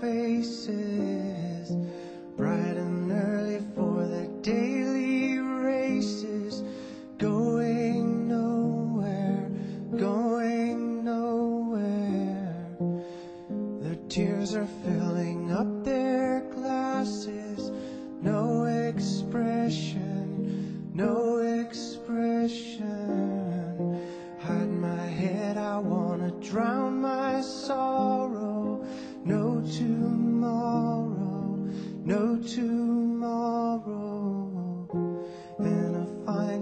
faces bright and early for the daily races. Going nowhere going nowhere. Their tears are filling up their glasses. No expression no expression. Hide my head i wanna drown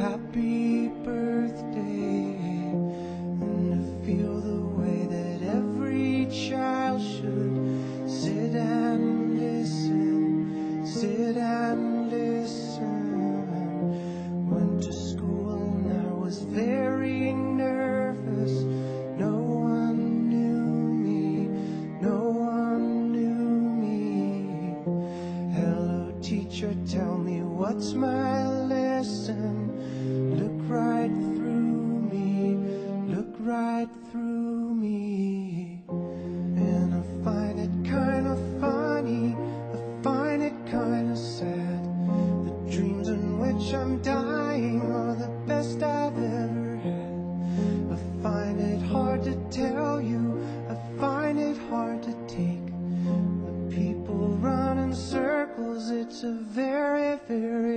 happy birthday. And to feel the way that every child should sit and listen, sit and listen. Went to school and I was very nervous. No one knew me, no one knew me. Hello, teacher, tell me what's my lesson. Right through me. And I find it kinda funny, I find it kinda sad. The dreams in which I'm dying are the best I've ever had. I find it hard to tell you, I find it hard to take. The people run in circles, it's a very, very